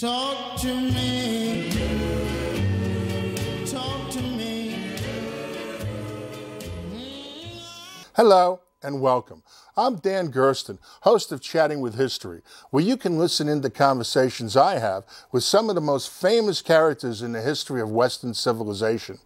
Talk to me. Talk to me. Hello and welcome. I'm Dan Gersten, host of Chatting with History, where you can listen into conversations I have with some of the most famous characters in the history of Western civilization.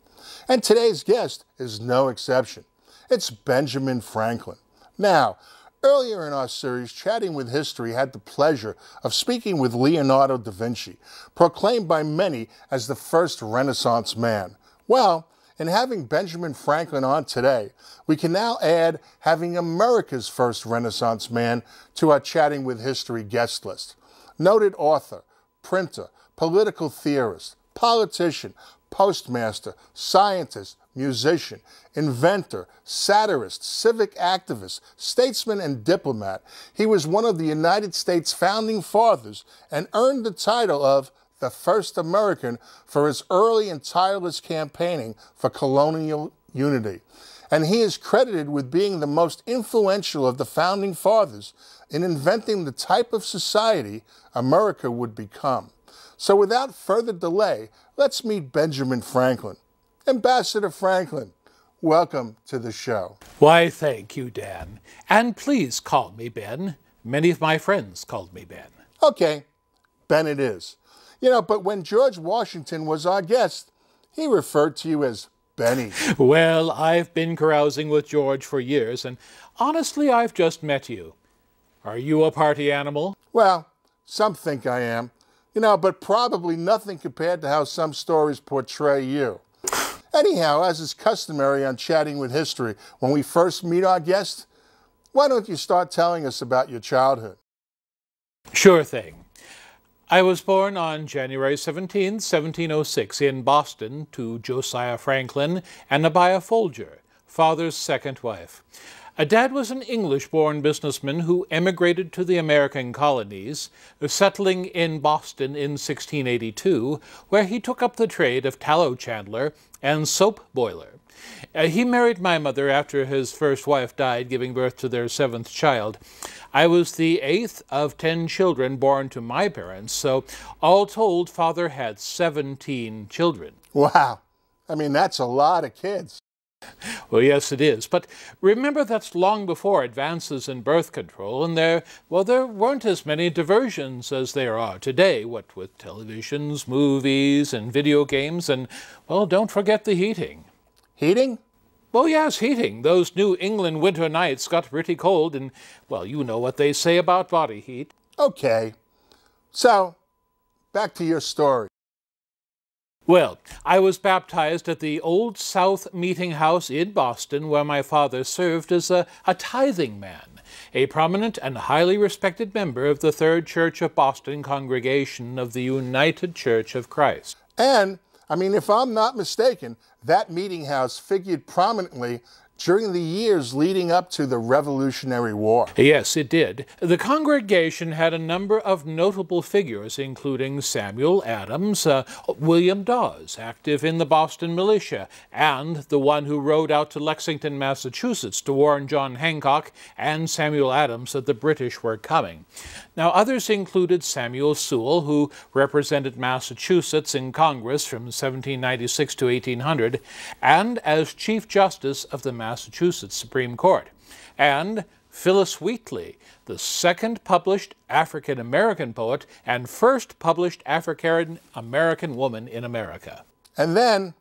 And today's guest is no exception. It's Benjamin Franklin. Now, earlier in our series, Chatting with History had the pleasure of speaking with Leonardo da Vinci, proclaimed by many as the first Renaissance man. Well, in having Benjamin Franklin on today, we can now add having America's first Renaissance man to our Chatting with History guest list. Noted author, printer, political theorist, politician, postmaster, scientist, musician, inventor, satirist, civic activist, statesman, and diplomat. He was one of the United States founding fathers and earned the title of the first American for his early and tireless campaigning for colonial unity. And he is credited with being the most influential of the founding fathers in inventing the type of society America would become. So without further delay, let's meet Benjamin Franklin. Ambassador Franklin, welcome to the show. Why, thank you, Dan. And please call me Ben. Many of my friends called me Ben. Okay, Ben it is. You know, but when George Washington was our guest, he referred to you as Benny. Well, I've been carousing with George for years, and honestly, I've just met you. Are you a party animal? Well, some think I am. You know, but probably nothing compared to how some stories portray you. Anyhow, as is customary on Chatting with History, when we first meet our guest, why don't you start telling us about your childhood? Sure thing. I was born on January 17, 1706, in Boston to Josiah Franklin and Abiah Folger, father's second wife. A dad was an English born businessman who emigrated to the American colonies, settling in Boston in 1682, where he took up the trade of tallow chandler and soap boiler. Uh, he married my mother after his first wife died, giving birth to their seventh child. I was the eighth of ten children born to my parents, so all told, father had 17 children. Wow. I mean, that's a lot of kids. Well, yes, it is. But remember that's long before advances in birth control, and there, well, there weren't as many diversions as there are today, what with televisions, movies, and video games, and, well, don't forget the heating. Heating? Well, yes, heating. Those New England winter nights got pretty cold, and, well, you know what they say about body heat. Okay. So, back to your story. Well, I was baptized at the Old South Meeting House in Boston, where my father served as a, a, tithing man, a prominent and highly respected member of the Third Church of Boston congregation of the United Church of Christ. And, I mean, if I'm not mistaken, that meeting house figured prominently during the years leading up to the Revolutionary War. Yes, it did. The congregation had a number of notable figures, including Samuel Adams, uh, William Dawes, active in the Boston militia, and the one who rode out to Lexington, Massachusetts to warn John Hancock and Samuel Adams that the British were coming. Now, others included Samuel Sewall, who represented Massachusetts in Congress from 1796 to 1800, and as Chief Justice of the Massachusetts Supreme Court, and Phillis Wheatley, the second published African American poet and first published African American woman in America. And then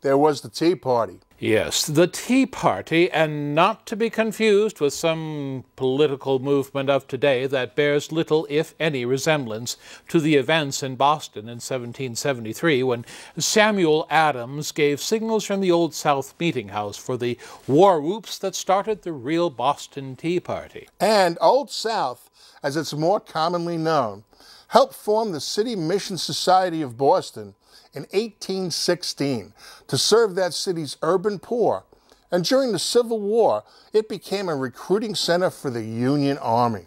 there was the Tea Party. Yes, the Tea Party, and not to be confused with some political movement of today that bears little, if any, resemblance to the events in Boston in 1773 when Samuel Adams gave signals from the Old South Meeting House for the war whoops that started the real Boston Tea Party. And Old South, as it's more commonly known, helped form the City Mission Society of Boston in 1816 to serve that city's urban poor, and during the Civil War, it became a recruiting center for the Union Army.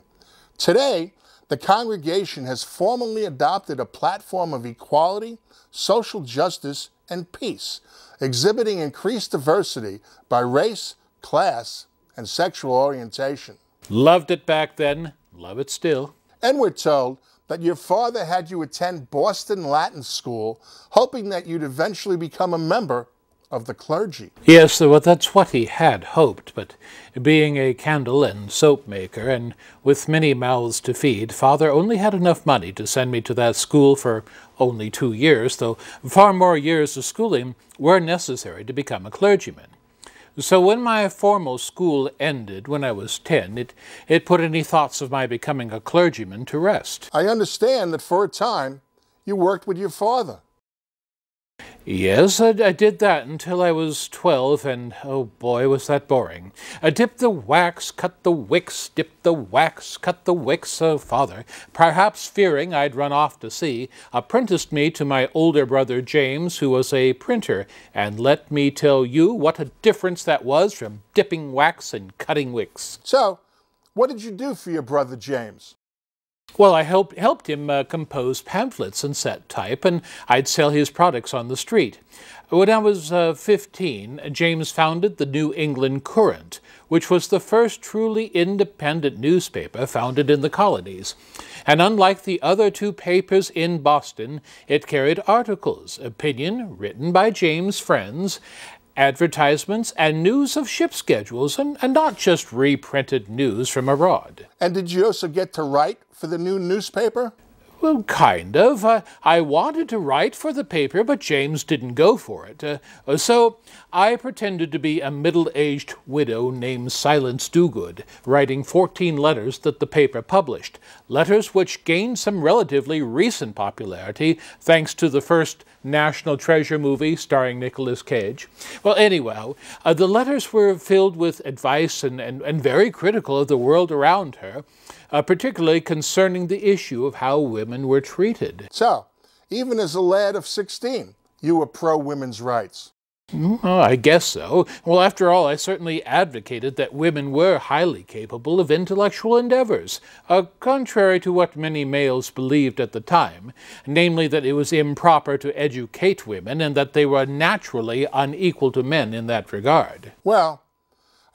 Today, the congregation has formally adopted a platform of equality, social justice, and peace, exhibiting increased diversity by race, class, and sexual orientation. Loved it back then, love it still. And we're told that your father had you attend Boston Latin School, hoping that you'd eventually become a member of the clergy. Yes, well, that's what he had hoped, but being a candle and soap maker, and with many mouths to feed, father only had enough money to send me to that school for only two years, though far more years of schooling were necessary to become a clergyman. So when my formal school ended when I was 10, it, it put any thoughts of my becoming a clergyman to rest. I understand that for a time you worked with your father. Yes, I, I, did that until I was 12, and oh boy, was that boring. I dipped the wax, cut the wicks, dipped the wax, cut the wicks. Uh, father, perhaps fearing I'd run off to sea, apprenticed me to my older brother James, who was a printer, and let me tell you what a difference that was from dipping wax and cutting wicks. So, what did you do for your brother James? Well, I helped, helped him uh, compose pamphlets and set type, and I'd sell his products on the street. When I was uh, 15, James founded the New England Courant, which was the first truly independent newspaper founded in the colonies. And unlike the other two papers in Boston, it carried articles, opinion written by James' friends, advertisements, and news of ship schedules, and, and not just reprinted news from abroad. And did you also get to write for the new newspaper? Well, kind of. Uh, I wanted to write for the paper, but James didn't go for it. Uh, so I pretended to be a middle-aged widow named Silence Dogood, writing 14 letters that the paper published. Letters which gained some relatively recent popularity thanks to the first National Treasure movie starring Nicolas Cage. Well, anyway, uh, the letters were filled with advice and, and, and very critical of the world around her uh, particularly concerning the issue of how women were treated. So, even as a lad of 16, you were pro women's rights. Well, I guess so. Well, after all, I certainly advocated that women were highly capable of intellectual endeavors, uh, contrary to what many males believed at the time, namely that it was improper to educate women and that they were naturally unequal to men in that regard. Well,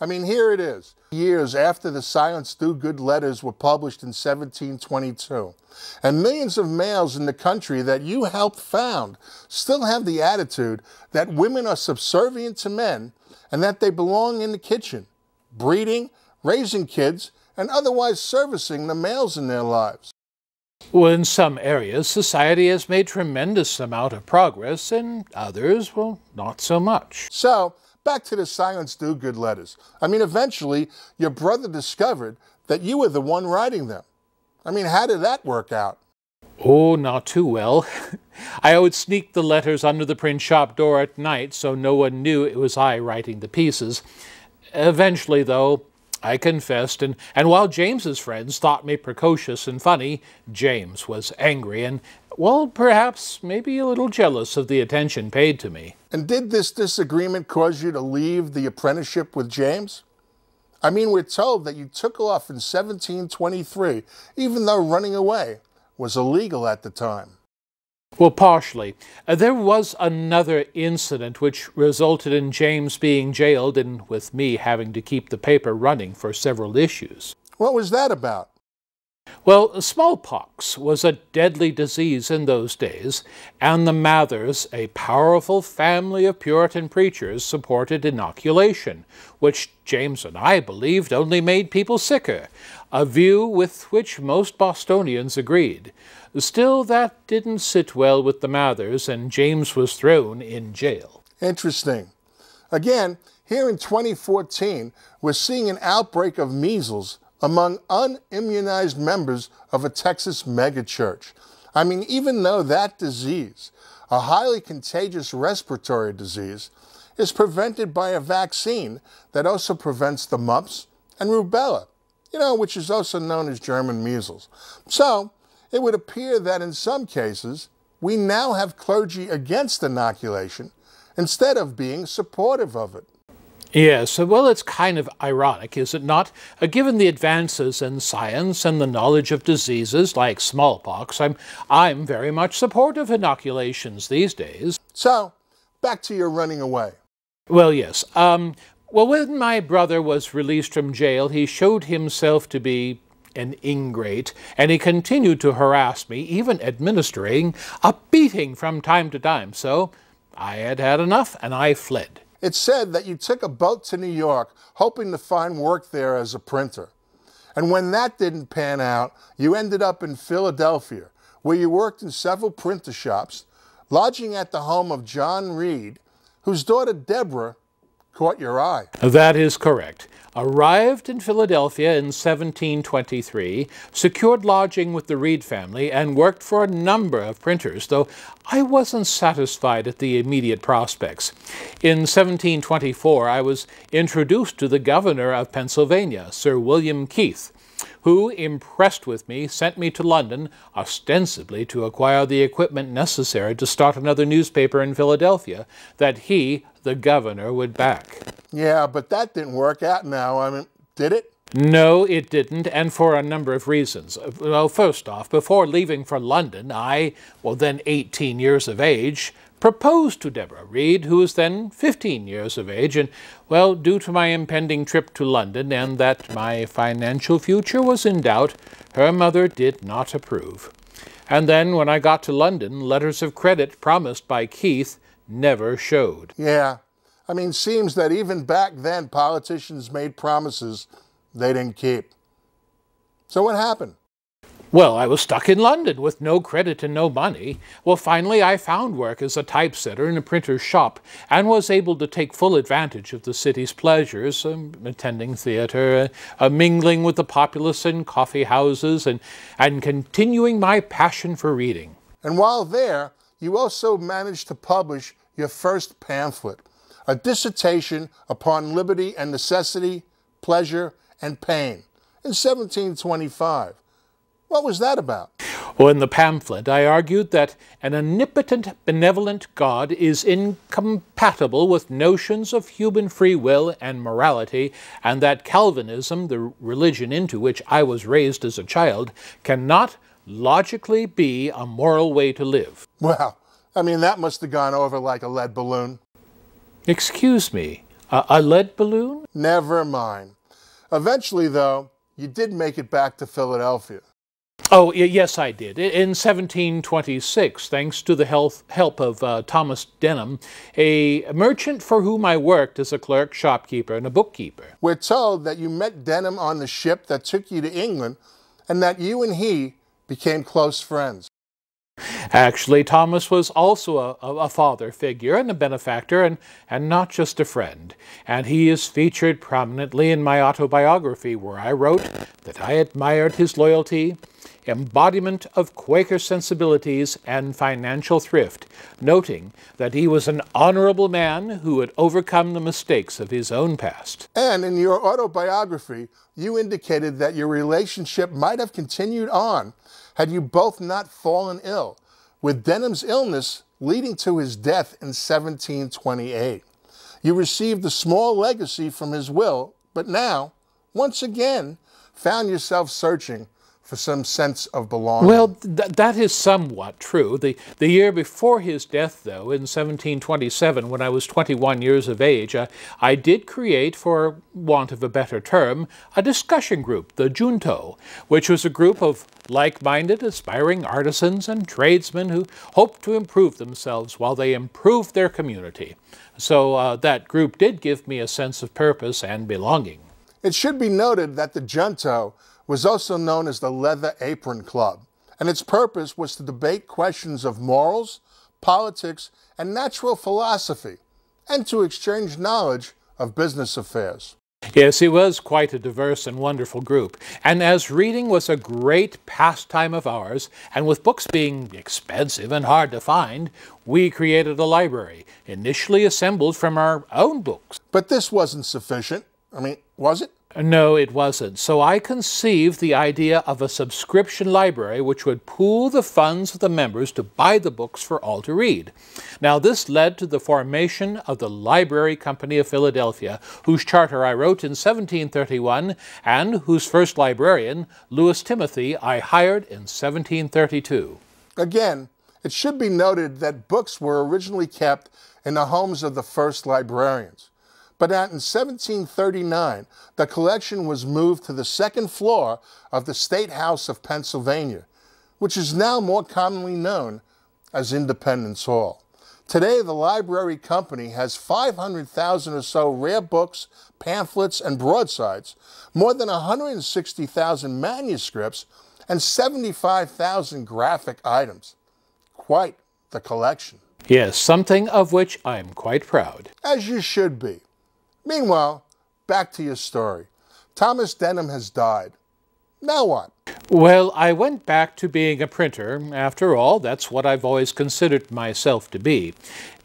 I mean, here it is. Years after the Silence Dogood letters were published in 1722, and millions of males in the country that you helped found still have the attitude that women are subservient to men and that they belong in the kitchen, breeding, raising kids, and otherwise servicing the males in their lives. Well, in some areas, society has made tremendous amount of progress, in others, well, not so much. So, Back to the Silence Dogood letters. I mean, eventually, your brother discovered that you were the one writing them. I mean, how did that work out? Oh, not too well. I would sneak the letters under the print shop door at night so no one knew it was I writing the pieces. Eventually, though, I confessed, and, and while James's friends thought me precocious and funny, James was angry and, well, perhaps maybe a little jealous of the attention paid to me. And did this disagreement cause you to leave the apprenticeship with James? I mean, we're told that you took off in 1723, even though running away was illegal at the time. Well, partially. Uh, there was another incident which resulted in James being jailed and with me having to keep the paper running for several issues. What was that about? Well, smallpox was a deadly disease in those days, and the Mathers, a powerful family of Puritan preachers, supported inoculation, which James and I believed only made people sicker, a view with which most Bostonians agreed. Still, that didn't sit well with the Mathers, and James was thrown in jail. Interesting. Again, here in 2014, we're seeing an outbreak of measles among unimmunized members of a Texas megachurch. I mean, even though that disease, a highly contagious respiratory disease, is prevented by a vaccine that also prevents the mumps and rubella, you know, which is also known as German measles. So, it would appear that in some cases, we now have clergy against inoculation instead of being supportive of it. Yes, well, it's kind of ironic, is it not? Uh, given the advances in science and the knowledge of diseases like smallpox, I'm, I'm very much supportive of inoculations these days. So, back to your running away. Well, yes. Um, well, when my brother was released from jail, he showed himself to be an ingrate, and he continued to harass me, even administering a beating from time to time. So I had had enough and I fled. It's said that you took a boat to New York hoping to find work there as a printer. And when that didn't pan out, you ended up in Philadelphia, where you worked in several printer shops, lodging at the home of John Read, whose daughter Deborah caught your eye. That is correct arrived in Philadelphia in 1723, secured lodging with the Read family, and worked for a number of printers, though I wasn't satisfied at the immediate prospects. In 1724, I was introduced to the governor of Pennsylvania, Sir William Keith, who, impressed with me, sent me to London, ostensibly to acquire the equipment necessary to start another newspaper in Philadelphia that he, the governor, would back. Yeah, but that didn't work out now. I mean, did it? No, it didn't, and for a number of reasons. Well, first off, before leaving for London, I, well, then 18 years of age, proposed to Deborah Read, who was then 15 years of age, and, well, due to my impending trip to London and that my financial future was in doubt, her mother did not approve. And then, when I got to London, letters of credit promised by Keith never showed. Yeah. I mean, seems that even back then, politicians made promises they didn't keep. So what happened? Well, I was stuck in London with no credit and no money. Well, finally, I found work as a typesetter in a printer's shop and was able to take full advantage of the city's pleasures, um, attending theater, uh, uh, mingling with the populace in coffee houses, and, and continuing my passion for reading. And while there, you also managed to publish your first pamphlet, a dissertation upon liberty and necessity, pleasure and pain, in 1725. What was that about? Well, in the pamphlet, I argued that an omnipotent, benevolent God is incompatible with notions of human free will and morality, and that Calvinism, the religion into which I was raised as a child, cannot logically be a moral way to live. Well, I mean, that must have gone over like a lead balloon. Excuse me, a, a lead balloon? Never mind. Eventually, though, you did make it back to Philadelphia. Oh, yes, I did. In 1726, thanks to the help of uh, Thomas Denham, a merchant for whom I worked as a clerk, shopkeeper, and a bookkeeper. We're told that you met Denham on the ship that took you to England and that you and he became close friends. Actually, Thomas was also a, a, father figure and a benefactor and, and not just a friend. And he is featured prominently in my autobiography, where I wrote that I admired his loyalty, embodiment of Quaker sensibilities and financial thrift, noting that he was an honorable man who had overcome the mistakes of his own past. And in your autobiography, you indicated that your relationship might have continued on had you both not fallen ill, with Denham's illness leading to his death in 1728. You received a small legacy from his will, but now, once again, found yourself searching for some sense of belonging. Well, th that is somewhat true. The, the year before his death, though, in 1727, when I was 21 years of age, I, I did create, for want of a better term, a discussion group, the Junto, which was a group of like-minded, aspiring artisans and tradesmen who hoped to improve themselves while they improved their community. So uh, that group did give me a sense of purpose and belonging. It should be noted that the Junto was also known as the Leather Apron Club, and its purpose was to debate questions of morals, politics, and natural philosophy, and to exchange knowledge of business affairs. Yes, it was quite a diverse and wonderful group. And as reading was a great pastime of ours, and with books being expensive and hard to find, we created a library, initially assembled from our own books. But this wasn't sufficient. I mean, was it? No, it wasn't. So I conceived the idea of a subscription library which would pool the funds of the members to buy the books for all to read. Now, this led to the formation of the Library Company of Philadelphia, whose charter I wrote in 1731 and whose first librarian, Lewis Timothy, I hired in 1732. Again, it should be noted that books were originally kept in the homes of the first librarians. But that in 1739, the collection was moved to the second floor of the State House of Pennsylvania, which is now more commonly known as Independence Hall. Today, the library company has 500,000 or so rare books, pamphlets, and broadsides, more than 160,000 manuscripts, and 75,000 graphic items. Quite the collection. Yes, something of which I am quite proud. As you should be. Meanwhile, back to your story. Thomas Denham has died. Now what? Well, I went back to being a printer. After all, that's what I've always considered myself to be.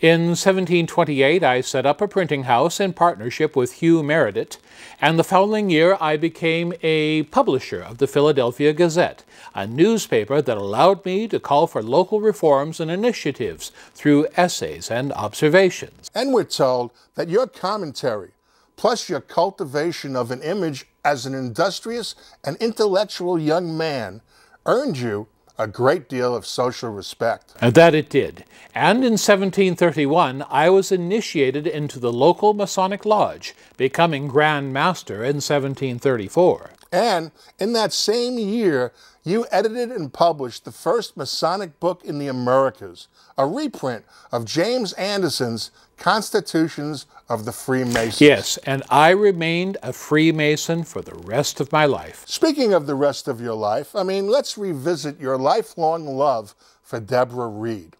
In 1728, I set up a printing house in partnership with Hugh Meredith, and the following year I became a publisher of the Philadelphia Gazette, a newspaper that allowed me to call for local reforms and initiatives through essays and observations. And we're told that your commentary, plus your cultivation of an image as an industrious and intellectual young man, earned you a great deal of social respect. And that it did. And in 1731, I was initiated into the local Masonic Lodge, becoming Grand Master in 1734. And in that same year, you edited and published the first Masonic book in the Americas, a reprint of James Anderson's Constitutions of the Freemasons. Yes, and I remained a Freemason for the rest of my life. Speaking of the rest of your life, I mean, let's revisit your lifelong love for Deborah Read.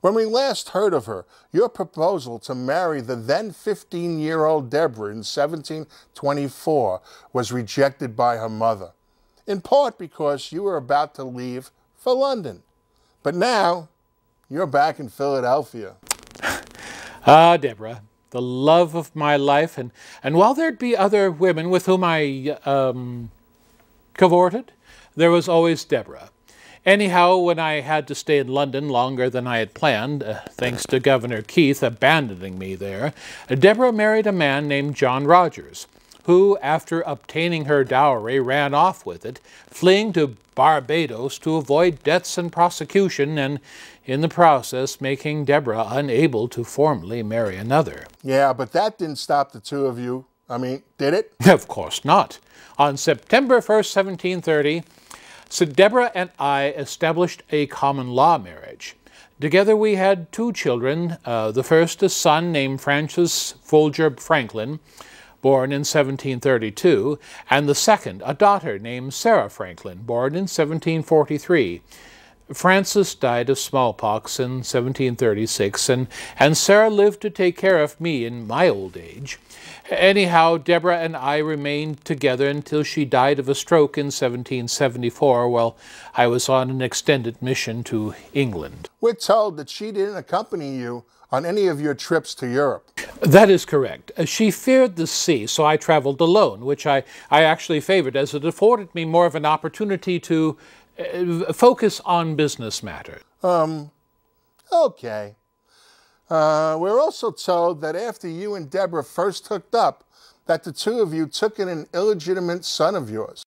When we last heard of her, your proposal to marry the then 15 year old Deborah in 1724 was rejected by her mother, in part because you were about to leave for London. But now, you're back in Philadelphia. Ah, Deborah, the love of my life, and, and while there'd be other women with whom I um, cavorted, there was always Deborah. Anyhow, when I had to stay in London longer than I had planned, uh, thanks to Governor Keith abandoning me there, Deborah married a man named John Rogers, who, after obtaining her dowry, ran off with it, fleeing to Barbados to avoid debts and prosecution, and in the process making Deborah unable to formally marry another. Yeah, but that didn't stop the two of you. I mean, did it? Of course not. On September 1st, 1730, so Deborah and I established a common law marriage. Together we had two children, uh, the first a son named Francis Folger Franklin, born in 1732, and the second a daughter named Sarah Franklin, born in 1743. Francis died of smallpox in 1736, and, and Sarah lived to take care of me in my old age. Anyhow, Deborah and I remained together until she died of a stroke in 1774 while I was on an extended mission to England. We're told that she didn't accompany you on any of your trips to Europe. That is correct. Uh, She feared the sea, so I traveled alone, which I, I actually favored as it afforded me more of an opportunity to uh, focus on business matters. Um, okay. Uh, we're also told that after you and Deborah first hooked up, that the two of you took in an illegitimate son of yours.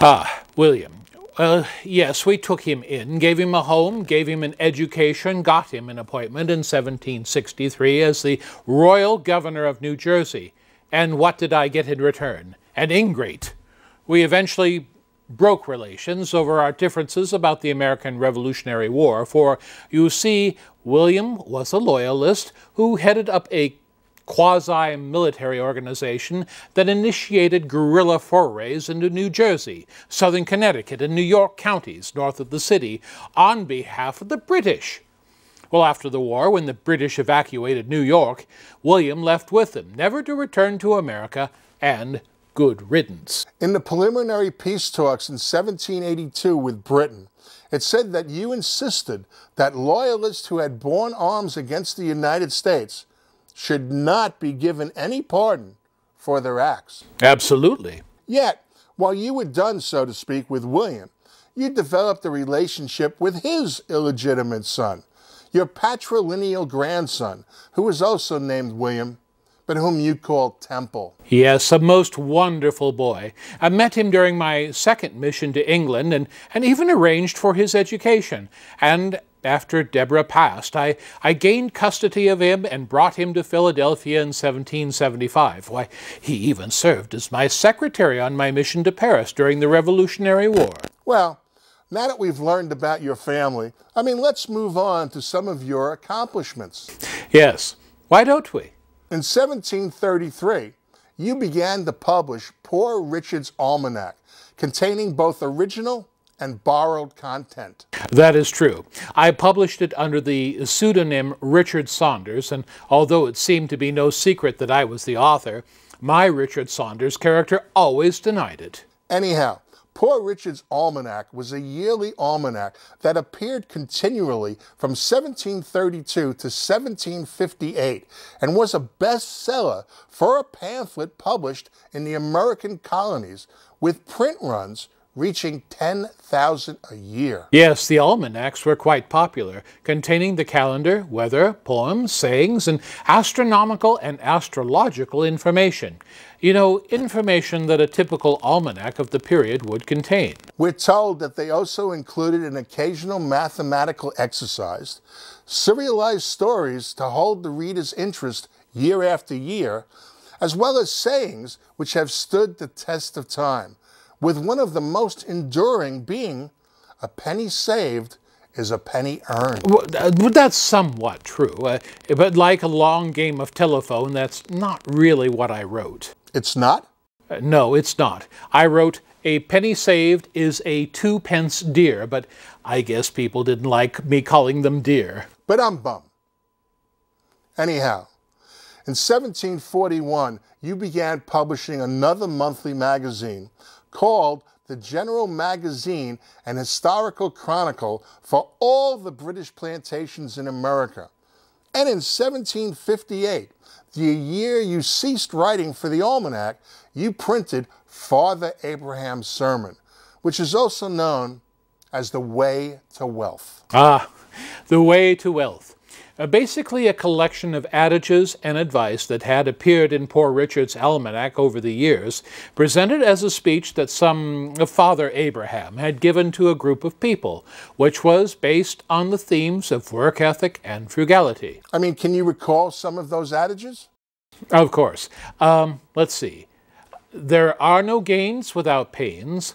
Ah, William. Well, yes, we took him in, gave him a home, gave him an education, got him an appointment in 1763 as the Royal Governor of New Jersey. And what did I get in return? An ingrate. We eventually broke relations over our differences about the American Revolutionary War, for you see, William was a loyalist who headed up a quasi military organization that initiated guerrilla forays into New Jersey, southern Connecticut, and New York counties north of the city on behalf of the British. Well, after the war, when the British evacuated New York, William left with them, never to return to America, and good riddance. In the preliminary peace talks in 1782 with Britain, it said that you insisted that loyalists who had borne arms against the United States should not be given any pardon for their acts. Absolutely. Yet, while you were done, so to speak, with William, you developed a relationship with his illegitimate son, your patrilineal grandson, who was also named William, but whom you called Temple. Yes, a most wonderful boy. I met him during my second mission to England and, and even arranged for his education. And after Deborah passed, I, I gained custody of him and brought him to Philadelphia in 1775. Why, he even served as my secretary on my mission to Paris during the Revolutionary War. Well, now that we've learned about your family, I mean, let's move on to some of your accomplishments. Yes, why don't we? In 1733, you began to publish Poor Richard's Almanac, containing both original and borrowed content. That is true. I published it under the pseudonym Richard Saunders, and although it seemed to be no secret that I was the author, my Richard Saunders character always denied it. Anyhow, Poor Richard's Almanac was a yearly almanac that appeared continually from 1732 to 1758 and was a bestseller for a pamphlet published in the American colonies with print runs reaching 10,000 a year. Yes, the almanacs were quite popular, containing the calendar, weather, poems, sayings, and astronomical and astrological information. You know, information that a typical almanac of the period would contain. We're told that they also included an occasional mathematical exercise, serialized stories to hold the reader's interest year after year, as well as sayings which have stood the test of time with one of the most enduring being a penny saved is a penny earned. Well, that's somewhat true, uh, but like a long game of telephone, that's not really what I wrote. It's not? Uh, no, it's not. I wrote, a penny saved is a two pence dear, but I guess people didn't like me calling them dear. But I'm bum. Anyhow, in 1741, you began publishing another monthly magazine called the General Magazine and Historical Chronicle for all the British plantations in America. And in 1758, the year you ceased writing for the Almanac, you printed Father Abraham's Sermon, which is also known as The Way to Wealth. Ah, The Way to Wealth uh, basically a collection of adages and advice that had appeared in Poor Richard's Almanac over the years, presented as a speech that some Father Abraham had given to a group of people, which was based on the themes of work ethic and frugality. I mean, can you recall some of those adages? Of course. Um, let's see. There are no gains without pains.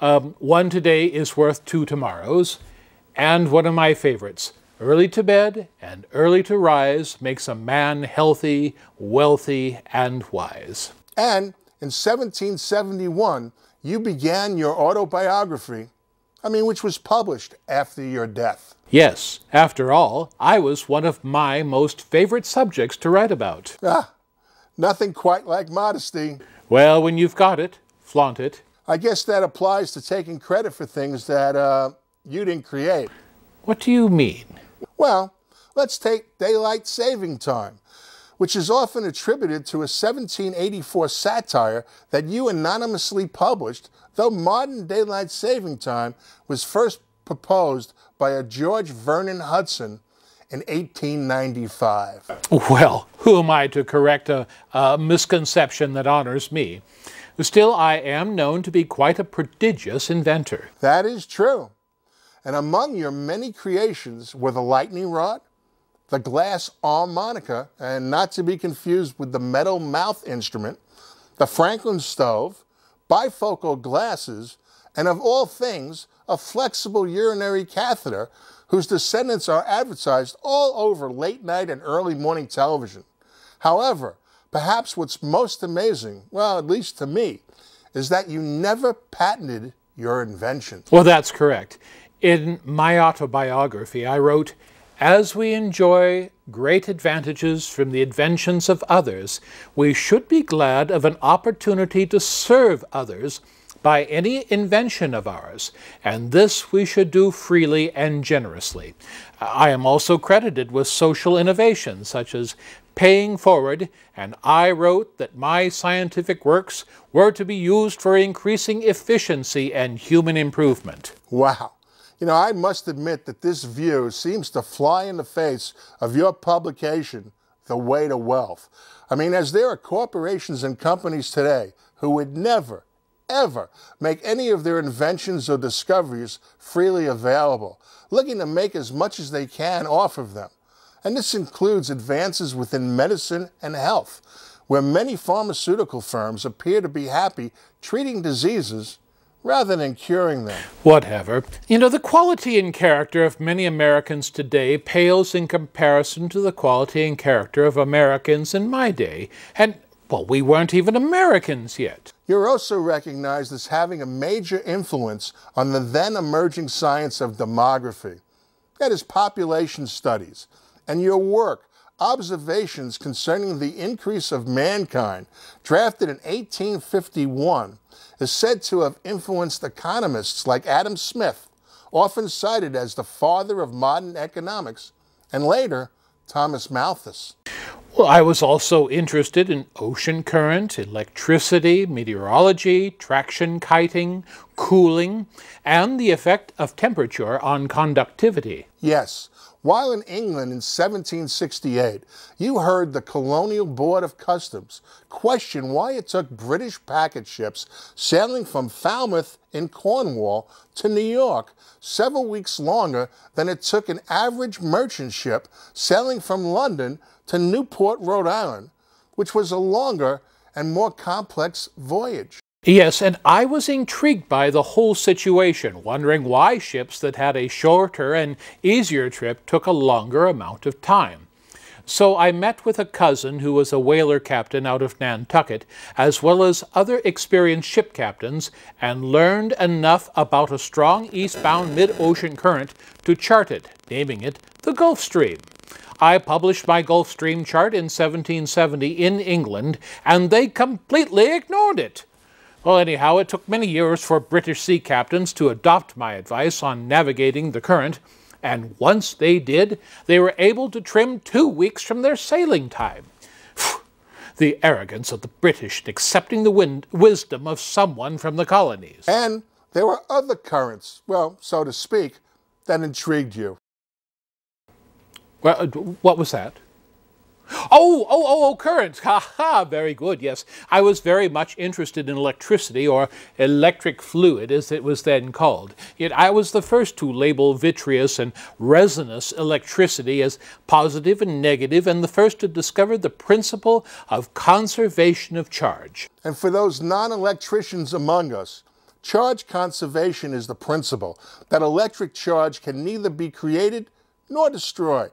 Um, one today is worth two tomorrows. And one of my favorites, Early to bed and early to rise makes a man healthy, wealthy, and wise. And in 1771, you began your autobiography, I mean, which was published after your death. Yes, after all, I was one of my most favorite subjects to write about. Ah, nothing quite like modesty. Well, when you've got it, flaunt it. I guess that applies to taking credit for things that uh, you didn't create. What do you mean? Well, let's take daylight saving time, which is often attributed to a 1784 satire that you anonymously published, though modern daylight saving time was first proposed by a George Vernon Hudson in 1895. Well, who am I to correct a, a, misconception that honors me? Still, I am known to be quite a prodigious inventor. That is true. And among your many creations were the lightning rod, the glass harmonica, and not to be confused with the metal mouth instrument, the Franklin stove, bifocal glasses, and of all things, a flexible urinary catheter whose descendants are advertised all over late night and early morning television. However, perhaps what's most amazing, well, at least to me, is that you never patented your invention. Well, that's correct. In my autobiography, I wrote, As we enjoy great advantages from the inventions of others, we should be glad of an opportunity to serve others by any invention of ours, and this we should do freely and generously. I am also credited with social innovations, such as paying forward, and I wrote that my scientific works were to be used for increasing efficiency and human improvement. Wow. You know, I must admit that this view seems to fly in the face of your publication, The Way to Wealth. I mean, as there are corporations and companies today who would never, ever make any of their inventions or discoveries freely available, looking to make as much as they can off of them. And this includes advances within medicine and health, where many pharmaceutical firms appear to be happy treating diseases rather than curing them. Whatever. You know, the quality and character of many Americans today pales in comparison to the quality and character of Americans in my day. And, well, we weren't even Americans yet. You're also recognized as having a major influence on the then emerging science of demography, that is, population studies, and your work observations concerning the increase of mankind, drafted in 1851, is said to have influenced economists like Adam Smith, often cited as the father of modern economics, and later, Thomas Malthus. Well, I was also interested in ocean current, electricity, meteorology, traction kiting, cooling, and the effect of temperature on conductivity. Yes, while in England in 1768, you heard the Colonial Board of Customs question why it took British packet ships sailing from Falmouth in Cornwall to New York several weeks longer than it took an average merchant ship sailing from London to Newport, Rhode Island, which was a longer and more complex voyage. Yes, and I was intrigued by the whole situation, wondering why ships that had a shorter and easier trip took a longer amount of time. So I met with a cousin who was a whaler captain out of Nantucket, as well as other experienced ship captains, and learned enough about a strong eastbound mid-ocean current to chart it, naming it the Gulf Stream. I published my Gulf Stream chart in 1770 in England, and they completely ignored it. Well, anyhow, it took many years for British sea captains to adopt my advice on navigating the current, and once they did, they were able to trim two weeks from their sailing time. the arrogance of the British in accepting the wind wisdom of someone from the colonies. And there were other currents, well, so to speak, that intrigued you. Well, uh, what was that? Oh, oh, oh, oh, currents. Ha ha, very good, yes. I was very much interested in electricity, or electric fluid as it was then called. Yet I was the first to label vitreous and resinous electricity as positive and negative, and the first to discover the principle of conservation of charge. And for those non-electricians among us, charge conservation is the principle that electric charge can neither be created nor destroyed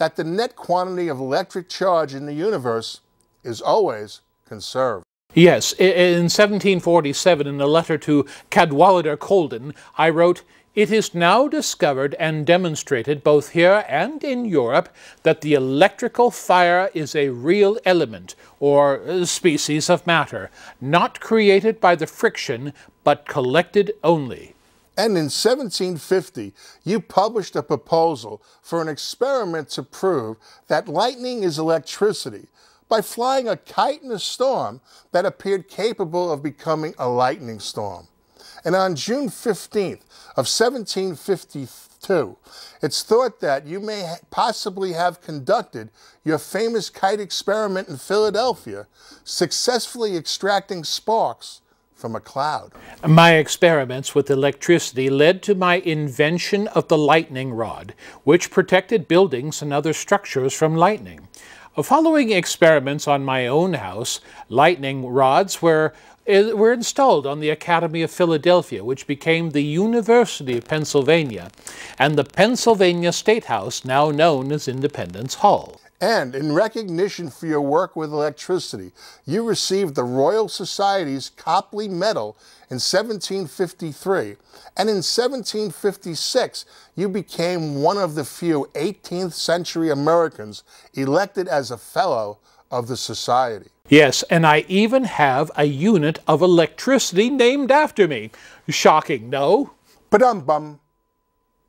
that the net quantity of electric charge in the universe is always conserved. Yes, in 1747, in a letter to Cadwallader Colden, I wrote, It is now discovered and demonstrated both here and in Europe that the electrical fire is a real element, or uh, species of matter, not created by the friction, but collected only. And in 1750, you published a proposal for an experiment to prove that lightning is electricity by flying a kite in a storm that appeared capable of becoming a lightning storm. And on June 15th of 1752, it's thought that you may possibly have conducted your famous kite experiment in Philadelphia, successfully extracting sparks from a cloud. My experiments with electricity led to my invention of the lightning rod, which protected buildings and other structures from lightning. Following experiments on my own house, lightning rods were eh, were installed on the Academy of Philadelphia, which became the University of Pennsylvania, and the Pennsylvania State House, now known as Independence Hall. And in recognition for your work with electricity, you received the Royal Society's Copley Medal in 1753. And in 1756, you became one of the few 18th century Americans elected as a Fellow of the Society. Yes, and I even have a unit of electricity named after me. Shocking, no? Ba-dum bum.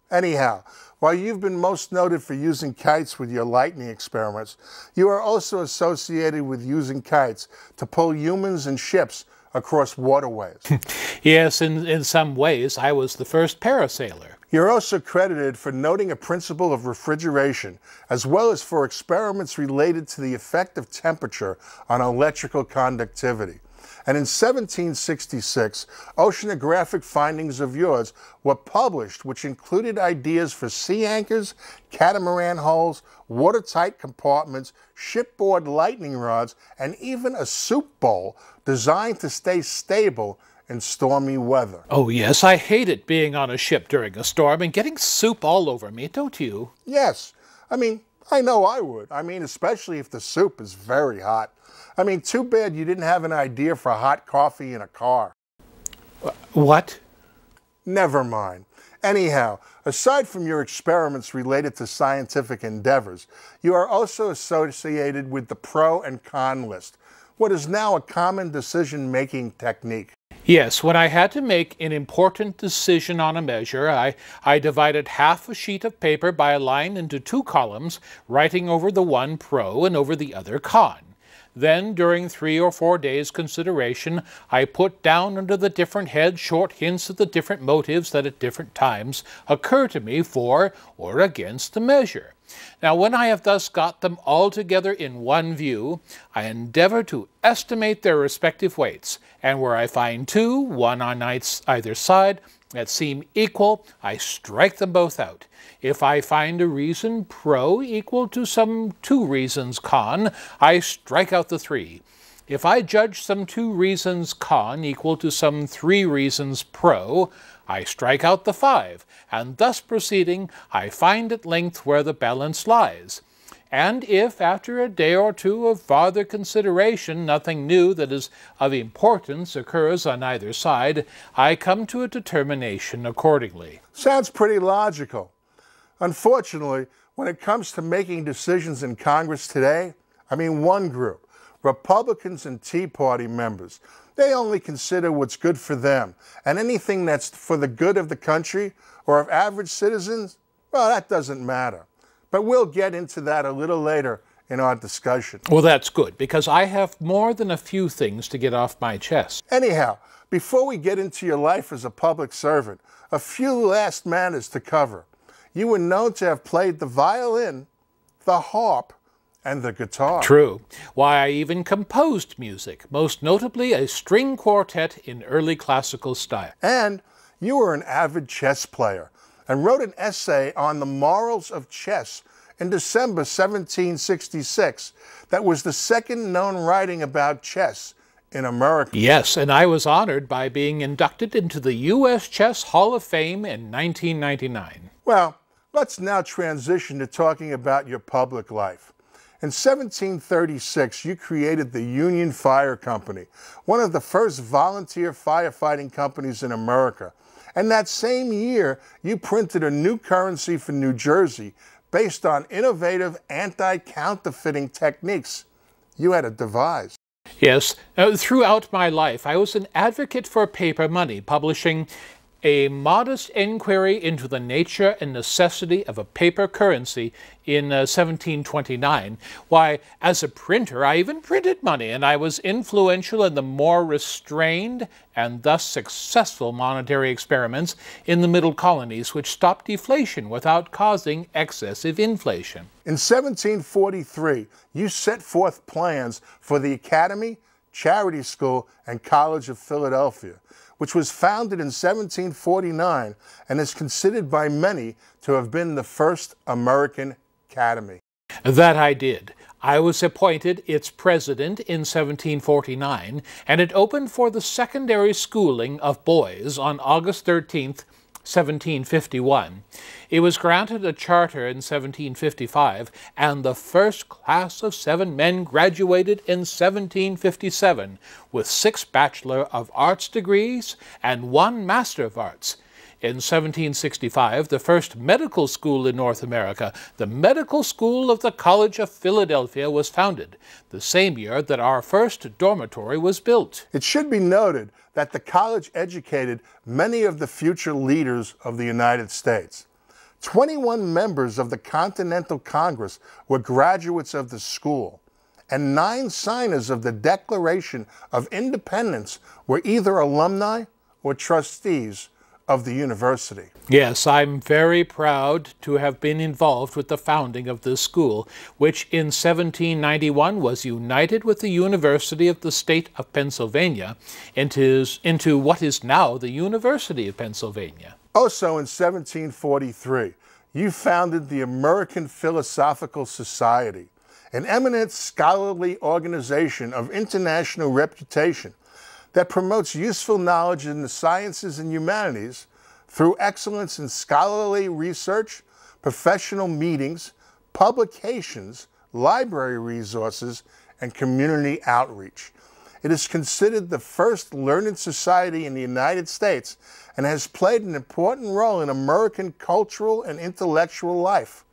Anyhow, while you've been most noted for using kites with your lightning experiments, you are also associated with using kites to pull humans and ships across waterways. yes, in, in some ways, I was the first parasailer. You're also credited for noting a principle of refrigeration, as well as for experiments related to the effect of temperature on electrical conductivity. And in 1766, oceanographic findings of yours were published, which included ideas for sea anchors, catamaran hulls, watertight compartments, shipboard lightning rods, and even a soup bowl designed to stay stable in stormy weather. Oh, yes, I hate it being on a ship during a storm and getting soup all over me, don't you? Yes. I mean, I know I would. I mean, especially if the soup is very hot. I mean, too bad you didn't have an idea for hot coffee in a car. What? Never mind. Anyhow, aside from your experiments related to scientific endeavors, you are also associated with the pro and con list, what is now a common decision making technique. Yes, when I had to make an important decision on a measure, I, I divided half a sheet of paper by a line into two columns, writing over the one pro and over the other con. Then, during three or four days' consideration, I put down under the different heads short hints of the different motives that at different times occur to me for or against the measure. Now, when I have thus got them all together in one view, I endeavor to estimate their respective weights, and where I find two, one on either side, that seem equal, I strike them both out. If I find a reason pro equal to some two reasons con, I strike out the three. If I judge some two reasons con equal to some three reasons pro, I strike out the five, and thus proceeding, I find at length where the balance lies. And if, after a day or two of farther consideration, nothing new that is of importance occurs on either side, I come to a determination accordingly. Sounds pretty logical. Unfortunately, when it comes to making decisions in Congress today, I mean one group, Republicans and Tea Party members, they only consider what's good for them. And anything that's for the good of the country or of average citizens, well, that doesn't matter. But we'll get into that a little later in our discussion. Well, that's good, because I have more than a few things to get off my chest. Anyhow, before we get into your life as a public servant, a few last matters to cover. You were known to have played the violin, the harp, and the guitar. True. Why, I even composed music, most notably a string quartet in early classical style. And you were an avid chess player and wrote an essay on the morals of chess in December 1766 that was the second known writing about chess in America. Yes, and I was honored by being inducted into the U.S. Chess Hall of Fame in 1999. Well, let's now transition to talking about your public life. In 1736, you created the Union Fire Company, one of the first volunteer firefighting companies in America. And that same year, you printed a new currency for New Jersey based on innovative anti counterfeiting techniques you had to devise. Yes, uh, throughout my life, I was an advocate for paper money, publishing a modest inquiry into the nature and necessity of a paper currency in uh, 1729. Why, as a printer, I even printed money, and I was influential in the more restrained and thus successful monetary experiments in the middle colonies, which stopped deflation without causing excessive inflation. In 1743, you set forth plans for the Academy, Charity School, and College of Philadelphia which was founded in 1749 and is considered by many to have been the first American academy. That I did. I was appointed its president in 1749, and it opened for the secondary schooling of boys on August 13th, 1751. It was granted a charter in 1755, and the first class of seven men graduated in 1757 with six Bachelor of Arts degrees and one Master of Arts. In 1765, the first medical school in North America, the Medical School of the College of Philadelphia, was founded, the same year that our first dormitory was built. It should be noted that the college educated many of the future leaders of the United States. 21 members of the Continental Congress were graduates of the school, and nine signers of the Declaration of Independence were either alumni or trustees of the university. Yes, I'm very proud to have been involved with the founding of this school, which in 1791 was united with the University of the State of Pennsylvania into, into what is now the University of Pennsylvania. Also in 1743, you founded the American Philosophical Society, an eminent scholarly organization of international reputation that promotes useful knowledge in the sciences and humanities through excellence in scholarly research, professional meetings, publications, library resources, and community outreach. It is considered the first learned society in the United States and has played an important role in American cultural and intellectual life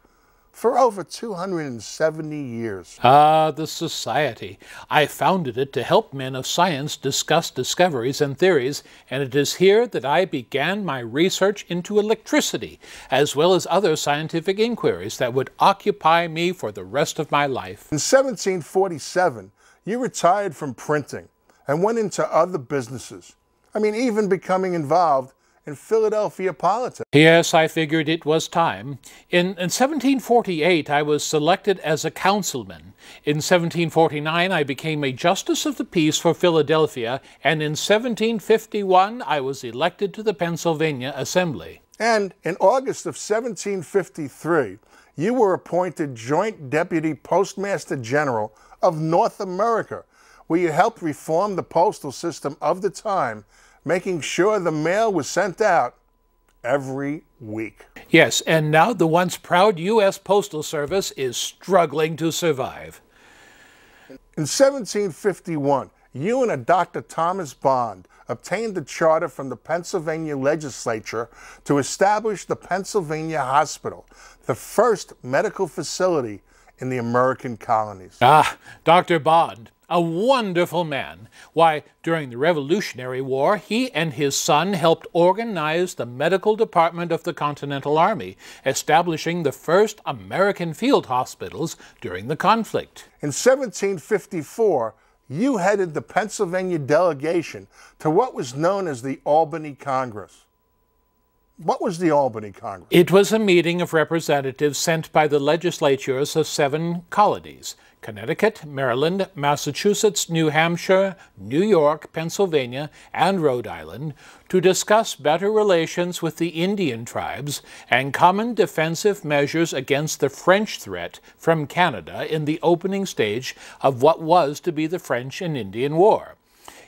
for over 270 years. Ah, the Society. I founded it to help men of science discuss discoveries and theories, and it is here that I began my research into electricity, as well as other scientific inquiries that would occupy me for the rest of my life. In 1747, you retired from printing and went into other businesses. I mean, even becoming involved in Philadelphia politics. Yes, I figured it was time. In, in 1748, I was selected as a councilman. In 1749, I became a justice of the peace for Philadelphia, and in 1751, I was elected to the Pennsylvania Assembly. And in August of 1753, you were appointed Joint Deputy Postmaster General of North America, where you helped reform the postal system of the time making sure the mail was sent out every week. Yes, and now the once proud U.S. Postal Service is struggling to survive. In 1751, you and a Dr. Thomas Bond obtained a charter from the Pennsylvania legislature to establish the Pennsylvania Hospital, the first medical facility in the American colonies. Ah, Dr. Bond, a wonderful man. Why, during the Revolutionary War, he and his son helped organize the medical department of the Continental Army, establishing the first American field hospitals during the conflict. In 1754, you headed the Pennsylvania delegation to what was known as the Albany Congress. What was the Albany Congress? It was a meeting of representatives sent by the legislatures of seven colonies Connecticut, Maryland, Massachusetts, New Hampshire, New York, Pennsylvania, and Rhode Island to discuss better relations with the Indian tribes and common defensive measures against the French threat from Canada in the opening stage of what was to be the French and Indian War.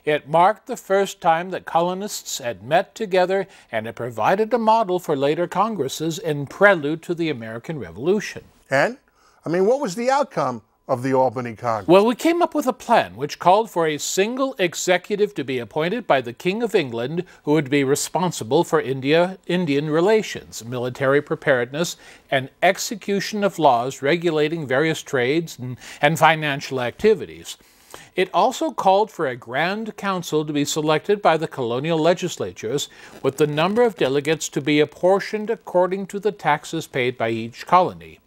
It marked the first time that colonists had met together, and it provided a model for later Congresses in prelude to the American Revolution. And, I mean, what was the outcome of the Albany Congress? Well, we came up with a plan which called for a single executive to be appointed by the King of England who would be responsible for India Indian relations, military preparedness, and execution of laws regulating various trades and, and financial activities. It also called for a Grand Council to be selected by the colonial legislatures, with the number of delegates to be apportioned according to the taxes paid by each colony.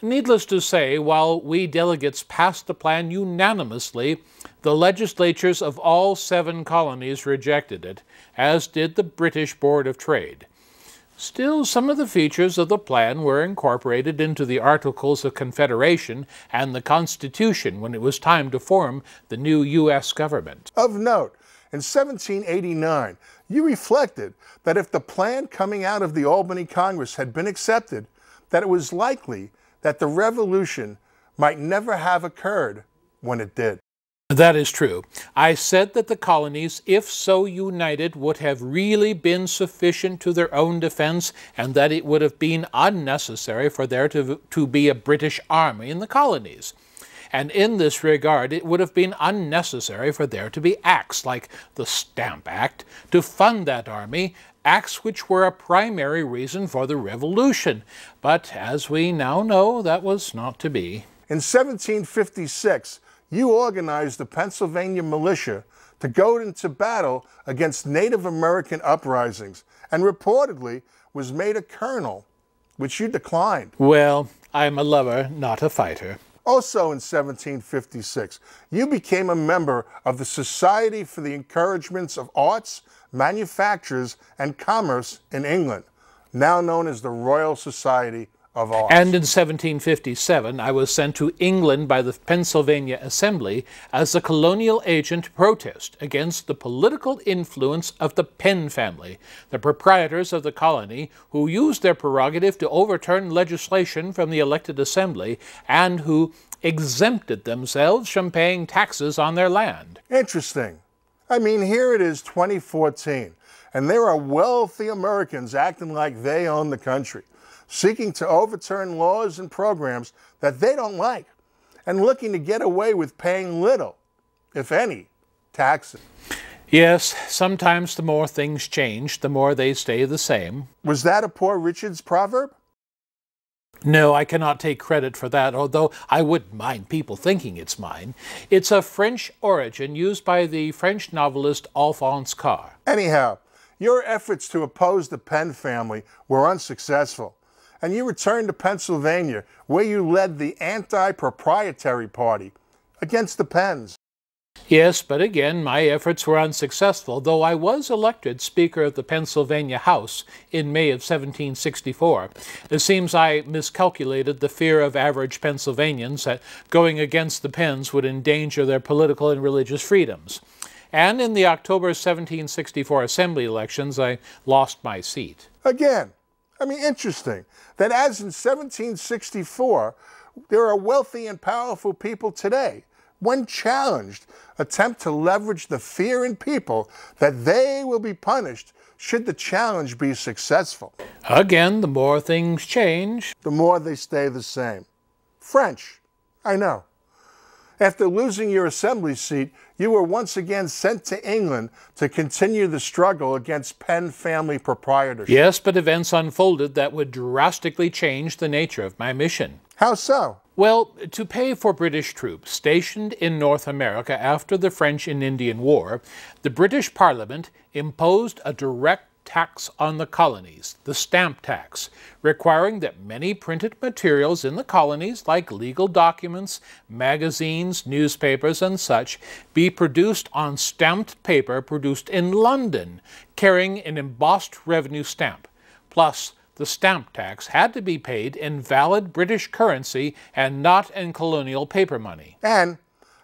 Needless to say, while we delegates passed the plan unanimously, the legislatures of all seven colonies rejected it, as did the British Board of Trade. Still, some of the features of the plan were incorporated into the Articles of Confederation and the Constitution when it was time to form the new U.S. government. Of note, in 1789, you reflected that if the plan coming out of the Albany Congress had been accepted, that it was likely that the revolution might never have occurred when it did. That is true. I said that the colonies, if so united, would have really been sufficient to their own defense, and that it would have been unnecessary for there to, to be a British army in the colonies. And in this regard, it would have been unnecessary for there to be acts like the Stamp Act to fund that army, acts which were a primary reason for the Revolution. But as we now know, that was not to be. In 1756, you organized the Pennsylvania militia to go into battle against Native American uprisings and reportedly was made a colonel, which you declined. Well, I'm a lover, not a fighter. Also in 1756, you became a member of the Society for the Encouragements of Arts, Manufactures, and Commerce in England, now known as the Royal Society of. And in 1757, I was sent to England by the Pennsylvania Assembly as a colonial agent to protest against the political influence of the Penn family, the proprietors of the colony who used their prerogative to overturn legislation from the elected assembly and who exempted themselves from paying taxes on their land. Interesting. I mean, here it is 2014, and there are wealthy Americans acting like they own the country seeking to overturn laws and programs that they don't like, and looking to get away with paying little, if any, taxes. Yes, sometimes the more things change, the more they stay the same. Was that a Poor Richard's proverb? No, I cannot take credit for that, although I wouldn't mind people thinking it's mine. It's a French origin used by the French novelist Alphonse Karr. Anyhow, your efforts to oppose the Penn family were unsuccessful and you returned to Pennsylvania, where you led the anti proprietary party against the Penns. Yes, but again, my efforts were unsuccessful, though I was elected Speaker of the Pennsylvania House in May of 1764. It seems I miscalculated the fear of average Pennsylvanians that going against the Penns would endanger their political and religious freedoms. And in the October 1764 Assembly elections, I lost my seat. Again, I mean, interesting that as in 1764, there are wealthy and powerful people today, when challenged, attempt to leverage the fear in people that they will be punished should the challenge be successful. Again, the more things change, the more they stay the same. French, I know. After losing your assembly seat, you were once again sent to England to continue the struggle against Penn family proprietorship. Yes, but events unfolded that would drastically change the nature of my mission. How so? Well, to pay for British troops stationed in North America after the French and Indian War, the British Parliament imposed a direct tax on the colonies, the stamp tax, requiring that many printed materials in the colonies, like legal documents, magazines, newspapers, and such, be produced on stamped paper produced in London, carrying an embossed revenue stamp. Plus, the stamp tax had to be paid in valid British currency and not in colonial paper money. And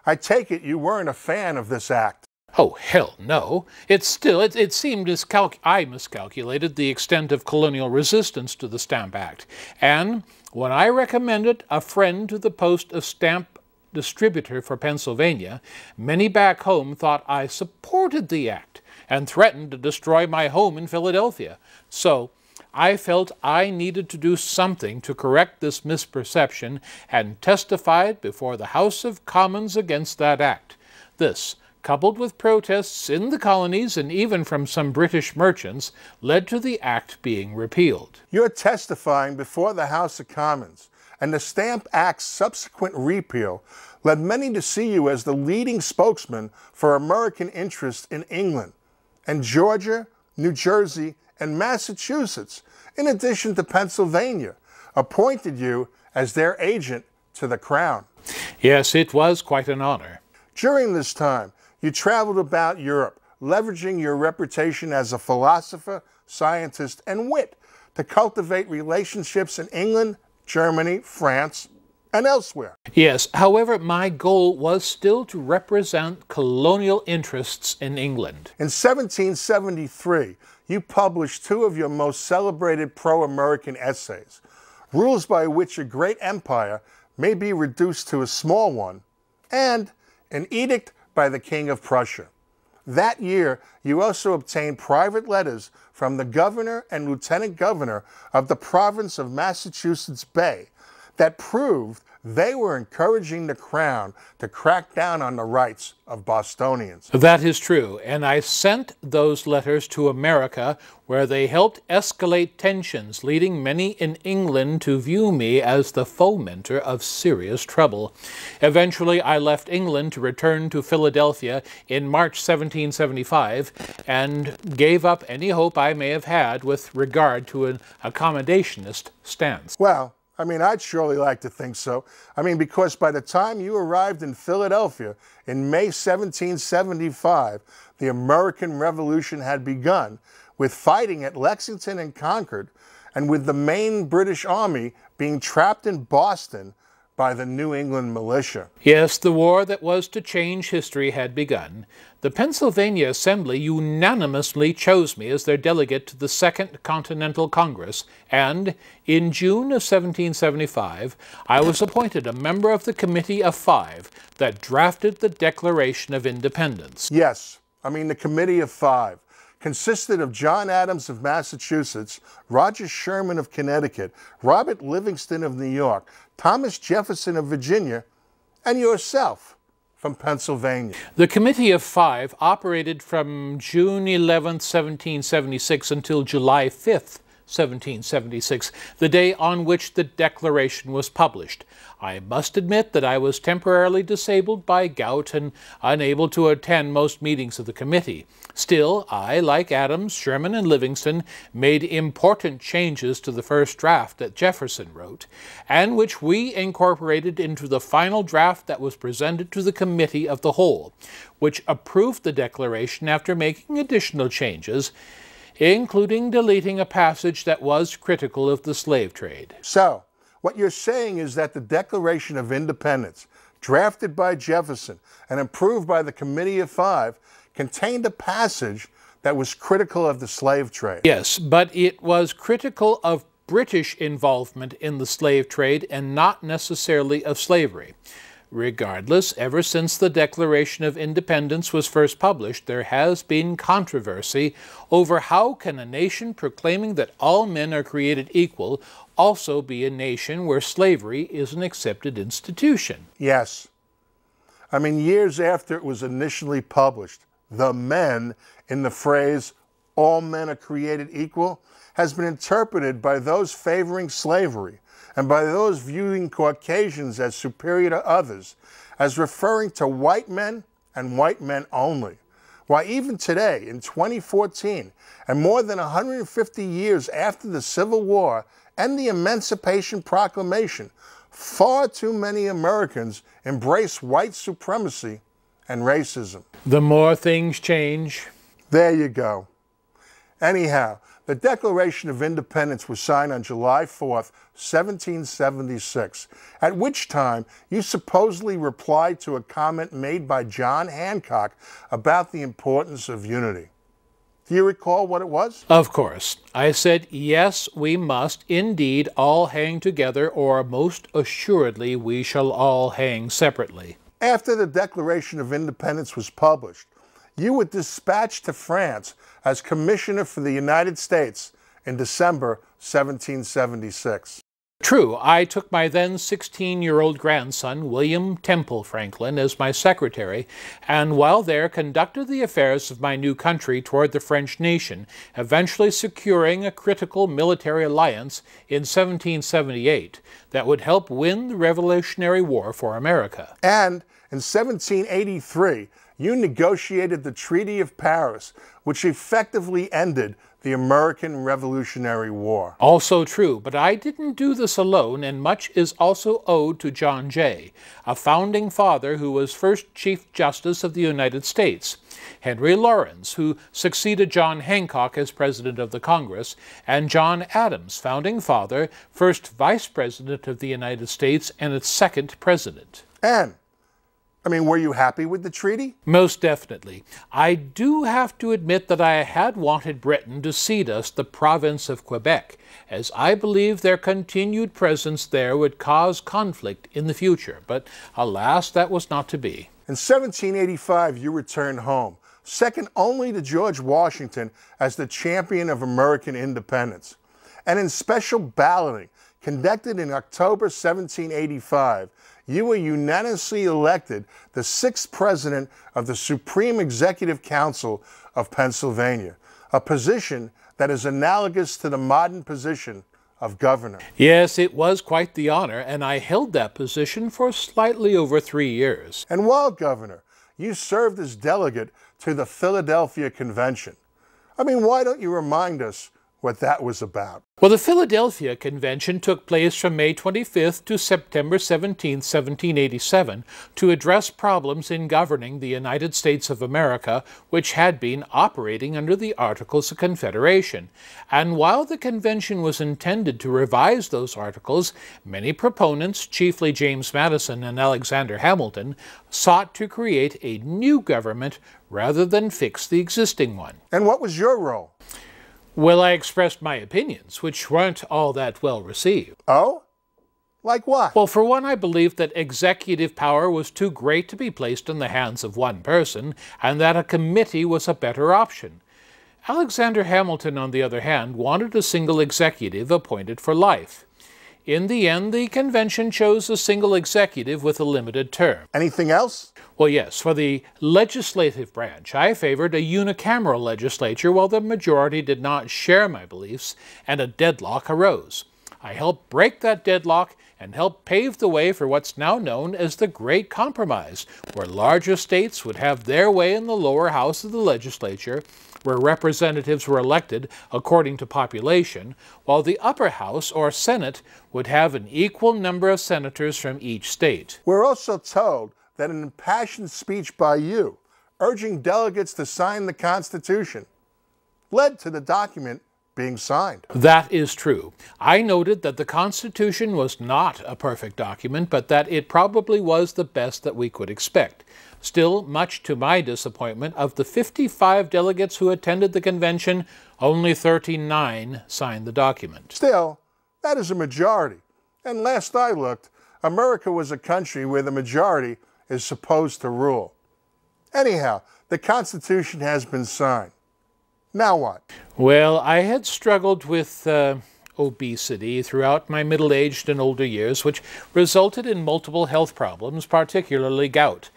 I take it you weren't a fan of this act. Oh, hell no. It's still, it, it seemed miscalc- I miscalculated the extent of colonial resistance to the Stamp Act. And when I recommended a friend to the post of stamp distributor for Pennsylvania, many back home thought I supported the act and threatened to destroy my home in Philadelphia. So, I felt I needed to do something to correct this misperception and testified before the House of Commons against that act. This coupled with protests in the colonies and even from some British merchants, led to the act being repealed. You're testifying before the House of Commons, and the Stamp Act's subsequent repeal led many to see you as the leading spokesman for American interests in England and Georgia, New Jersey, and Massachusetts, in addition to Pennsylvania, appointed you as their agent to the Crown. Yes, it was quite an honor. During this time, you traveled about Europe, leveraging your reputation as a philosopher, scientist, and wit to cultivate relationships in England, Germany, France, and elsewhere. Yes, however, my goal was still to represent colonial interests in England. In 1773, you published two of your most celebrated pro American essays, rules by which a great empire may be reduced to a small one, and an edict by the King of Prussia. That year, you also obtained private letters from the governor and lieutenant governor of the province of Massachusetts Bay that proved they were encouraging the Crown to crack down on the rights of Bostonians. That is true, and I sent those letters to America where they helped escalate tensions, leading many in England to view me as the fomenter of serious trouble. Eventually, I left England to return to Philadelphia in March 1775 and gave up any hope I may have had with regard to an accommodationist stance. Well, I mean, I'd surely like to think so. I mean, because by the time you arrived in Philadelphia in May 1775, the American Revolution had begun, with fighting at Lexington and Concord, and with the main British Army being trapped in Boston by the New England militia. Yes, the war that was to change history had begun. The Pennsylvania Assembly unanimously chose me as their delegate to the Second Continental Congress, and in June of 1775, I was appointed a member of the Committee of Five that drafted the Declaration of Independence. Yes, I mean the Committee of Five consisted of John Adams of Massachusetts, Roger Sherman of Connecticut, Robert Livingston of New York, Thomas Jefferson of Virginia, and yourself from Pennsylvania. The Committee of Five operated from June 11, 1776 until July 5th, 1776, the day on which the Declaration was published. I must admit that I was temporarily disabled by gout and unable to attend most meetings of the committee. Still, I, like Adams, Sherman, and Livingston, made important changes to the first draft that Jefferson wrote, and which we incorporated into the final draft that was presented to the Committee of the Whole, which approved the Declaration after making additional changes including deleting a passage that was critical of the slave trade. So, what you're saying is that the Declaration of Independence, drafted by Jefferson and approved by the Committee of Five, contained a passage that was critical of the slave trade. Yes, but it was critical of British involvement in the slave trade and not necessarily of slavery. Regardless, ever since the Declaration of Independence was first published, there has been controversy over how can a nation proclaiming that all men are created equal also be a nation where slavery is an accepted institution. Yes. I mean, years after it was initially published, the men in the phrase, all men are created equal, has been interpreted by those favoring slavery and by those viewing Caucasians as superior to others as referring to white men and white men only. Why, even today, in 2014, and more than 150 years after the Civil War and the Emancipation Proclamation, far too many Americans embrace white supremacy and racism. The more things change. There you go. Anyhow, the Declaration of Independence was signed on July 4th, 1776, at which time you supposedly replied to a comment made by John Hancock about the importance of unity. Do you recall what it was? Of course. I said, yes, we must indeed all hang together, or most assuredly we shall all hang separately. After the Declaration of Independence was published, you were dispatched to France as Commissioner for the United States in December 1776. True, I took my then 16 year old grandson, William Temple Franklin, as my secretary, and while there conducted the affairs of my new country toward the French nation, eventually securing a critical military alliance in 1778 that would help win the Revolutionary War for America. And in 1783, you negotiated the Treaty of Paris, which effectively ended the American Revolutionary War. Also true, but I didn't do this alone, and much is also owed to John Jay, a founding father who was first Chief Justice of the United States, Henry Laurens, who succeeded John Hancock as President of the Congress, and John Adams, founding father, first Vice President of the United States and its second President. And I mean, were you happy with the treaty? Most definitely. I do have to admit that I had wanted Britain to cede us the province of Quebec, as I believe their continued presence there would cause conflict in the future. But alas, that was not to be. In 1785, you returned home, second only to George Washington as the champion of American independence. And in special balloting conducted in October 1785, you were unanimously elected the sixth president of the Supreme Executive Council of Pennsylvania, a position that is analogous to the modern position of governor. Yes, it was quite the honor, and I held that position for slightly over three years. And while governor, you served as delegate to the Philadelphia Convention. I mean, why don't you remind us what that was about. Well, the Philadelphia Convention took place from May 25th to September 17, 1787, to address problems in governing the United States of America, which had been operating under the Articles of Confederation. And while the convention was intended to revise those articles, many proponents, chiefly James Madison and Alexander Hamilton, sought to create a new government rather than fix the existing one. And what was your role? Well, I expressed my opinions, which weren't all that well received. Oh? Like what? Well, for one, I believed that executive power was too great to be placed in the hands of one person, and that a committee was a better option. Alexander Hamilton, on the other hand, wanted a single executive appointed for life. In the end, the convention chose a single executive with a limited term. Anything else? Well, yes, for the legislative branch, I favored a unicameral legislature while the majority did not share my beliefs, and a deadlock arose. I helped break that deadlock and helped pave the way for what's now known as the Great Compromise, where larger states would have their way in the lower house of the legislature where representatives were elected according to population, while the upper house or Senate would have an equal number of senators from each state. We're also told that an impassioned speech by you, urging delegates to sign the Constitution, led to the document being signed. That is true. I noted that the Constitution was not a perfect document, but that it probably was the best that we could expect. Still, much to my disappointment, of the 55 delegates who attended the convention, only 39 signed the document. Still, that is a majority. And last I looked, America was a country where the majority is supposed to rule. Anyhow, the Constitution has been signed. Now what? Well, I had struggled with uh, obesity throughout my middle aged and older years, which resulted in multiple health problems, particularly gout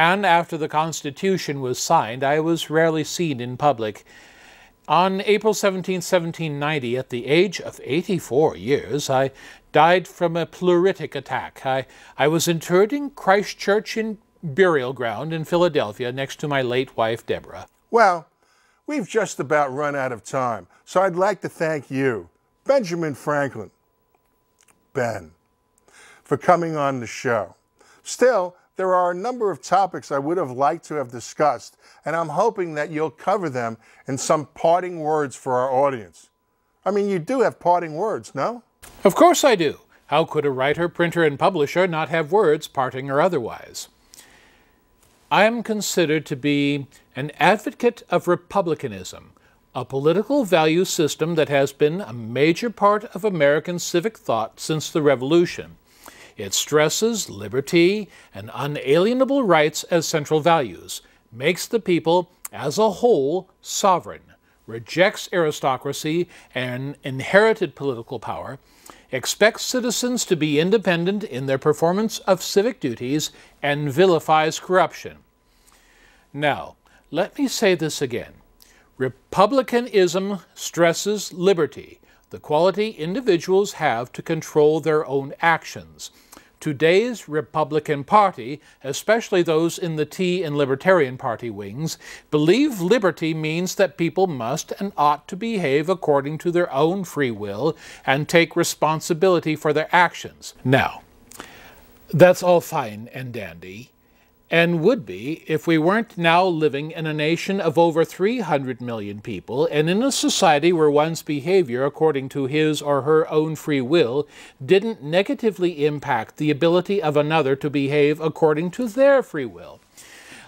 and after the Constitution was signed, I was rarely seen in public. On April 17, 1790, at the age of 84 years, I died from a pleuritic attack. I, I was interred in Christ Church in burial ground in Philadelphia next to my late wife, Deborah. Well, we've just about run out of time, so I'd like to thank you, Benjamin Franklin, Ben, for coming on the show. Still, there are a number of topics I would have liked to have discussed, and I'm hoping that you'll cover them in some parting words for our audience. I mean, you do have parting words, no? Of course I do. How could a writer, printer, and publisher not have words, parting or otherwise? I am considered to be an advocate of republicanism, a political value system that has been a major part of American civic thought since the Revolution. It stresses liberty and unalienable rights as central values, makes the people as a whole sovereign, rejects aristocracy and inherited political power, expects citizens to be independent in their performance of civic duties, and vilifies corruption. Now, let me say this again. Republicanism stresses liberty, the quality individuals have to control their own actions. Today's Republican Party, especially those in the Tea and Libertarian Party wings, believe liberty means that people must and ought to behave according to their own free will and take responsibility for their actions. Now, that's all fine and dandy, and would be if we weren't now living in a nation of over 300 million people and in a society where one's behavior according to his or her own free will didn't negatively impact the ability of another to behave according to their free will.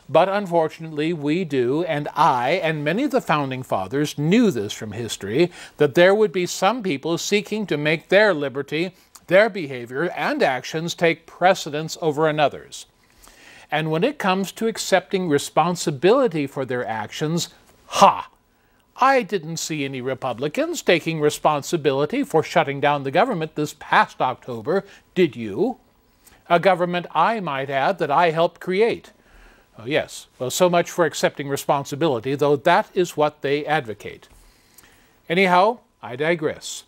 But unfortunately, we do, and I and many of the founding fathers knew this from history, that there would be some people seeking to make their liberty, their behavior, and actions take precedence over another's. And when it comes to accepting responsibility for their actions, ha! I didn't see any Republicans taking responsibility for shutting down the government this past October, did you? A government, I might add, that I helped create. Oh, yes, well, so much for accepting responsibility, though that is what they advocate. Anyhow, I digress.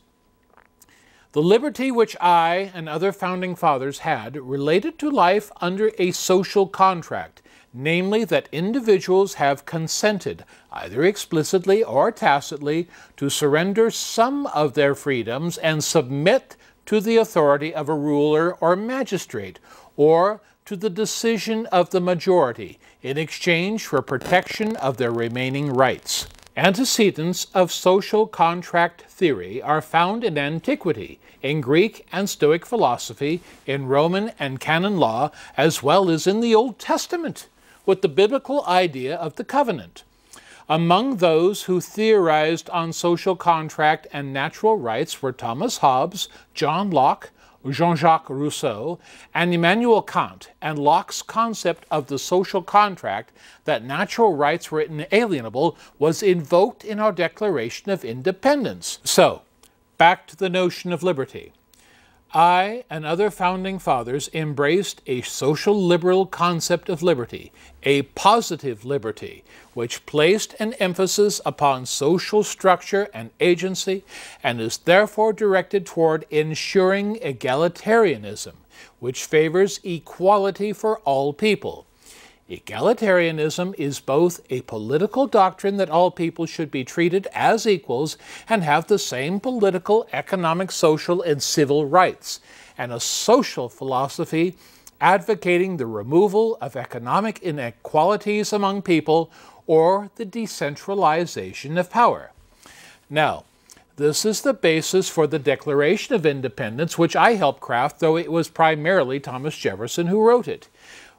The liberty which I and other founding fathers had related to life under a social contract, namely that individuals have consented, either explicitly or tacitly, to surrender some of their freedoms and submit to the authority of a ruler or magistrate, or to the decision of the majority in exchange for protection of their remaining rights. Antecedents of social contract theory are found in antiquity, in Greek and Stoic philosophy, in Roman and canon law, as well as in the Old Testament with the biblical idea of the covenant. Among those who theorized on social contract and natural rights were Thomas Hobbes, John Locke, Jean Jacques Rousseau, and Immanuel Kant, and Locke's concept of the social contract that natural rights were inalienable was invoked in our Declaration of Independence. So, back to the notion of liberty. I and other founding fathers embraced a social liberal concept of liberty, a positive liberty, which placed an emphasis upon social structure and agency and is therefore directed toward ensuring egalitarianism, which favors equality for all people. Egalitarianism is both a political doctrine that all people should be treated as equals and have the same political, economic, social, and civil rights, and a social philosophy advocating the removal of economic inequalities among people or the decentralization of power. Now, this is the basis for the Declaration of Independence, which I helped craft, though it was primarily Thomas Jefferson who wrote it.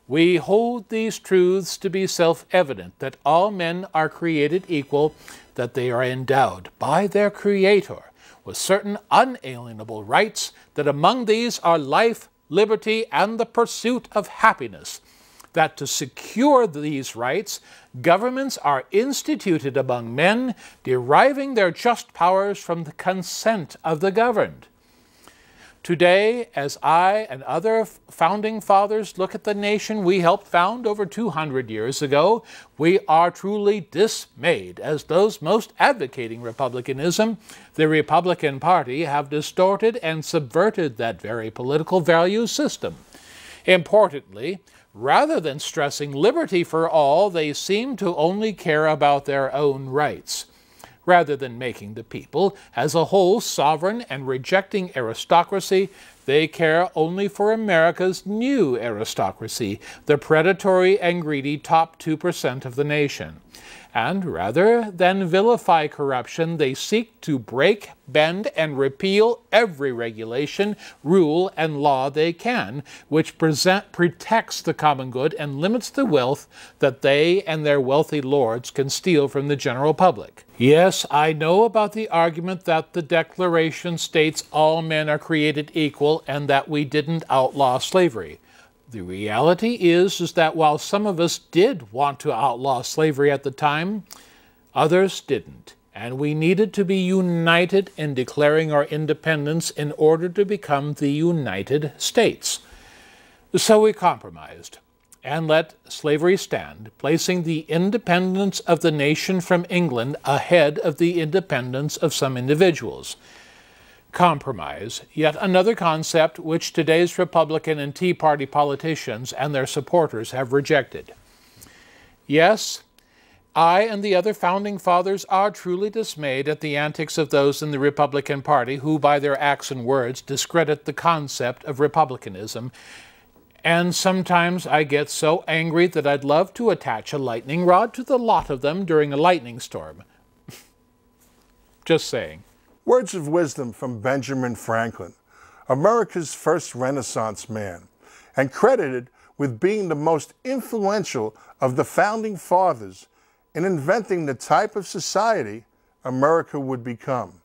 We hold these truths to be self evident that all men are created equal, that they are endowed by their Creator with certain unalienable rights, that among these are life, liberty, and the pursuit of happiness. That to secure these rights, governments are instituted among men, deriving their just powers from the consent of the governed. Today, as I and other founding fathers look at the nation we helped found over 200 years ago, we are truly dismayed as those most advocating republicanism, the Republican Party, have distorted and subverted that very political value system. Importantly, rather than stressing liberty for all, they seem to only care about their own rights rather than making the people as a whole sovereign and rejecting aristocracy, they care only for America's new aristocracy, the predatory and greedy top 2% of the nation and rather than vilify corruption, they seek to break, bend, and repeal every regulation, rule, and law they can, which present, protects the common good and limits the wealth that they and their wealthy lords can steal from the general public. Yes, I know about the argument that the Declaration states all men are created equal and that we didn't outlaw slavery. The reality is, is that while some of us did want to outlaw slavery at the time, others didn't. And we needed to be united in declaring our independence in order to become the United States. So we compromised and let slavery stand, placing the independence of the nation from England ahead of the independence of some individuals compromise, yet another concept which today's Republican and Tea Party politicians and their supporters have rejected. Yes, I and the other founding fathers are truly dismayed at the antics of those in the Republican Party who, by their acts and words, discredit the concept of republicanism. And sometimes I get so angry that I'd love to attach a lightning rod to the lot of them during a lightning storm. Just saying. Words of wisdom from Benjamin Franklin, America's first Renaissance man, and credited with being the most influential of the founding fathers in inventing the type of society America would become.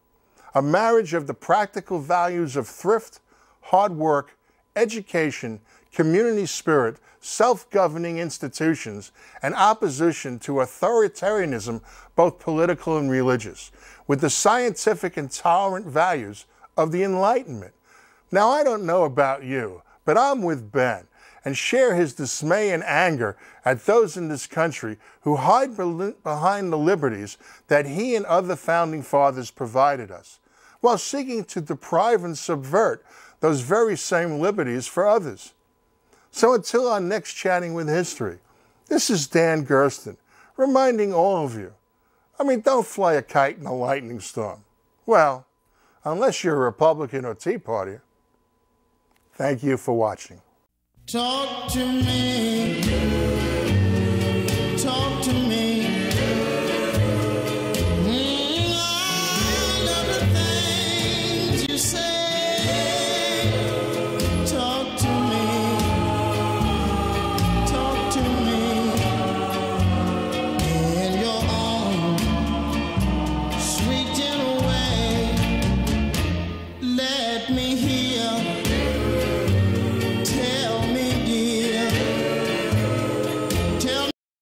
A marriage of the practical values of thrift, hard work, education, community spirit, self governing institutions, and opposition to authoritarianism, both political and religious, with the scientific and tolerant values of the Enlightenment. Now, I don't know about you, but I'm with Ben and share his dismay and anger at those in this country who hide behind the liberties that he and other founding fathers provided us, while seeking to deprive and subvert those very same liberties for others. So until our next Chatting with History, This is Dan Gersten, reminding all of you. I mean, don't fly a kite in a lightning storm. Well, unless you're a Republican or Tea Party. Thank you for watching. Talk to me. Talk to me.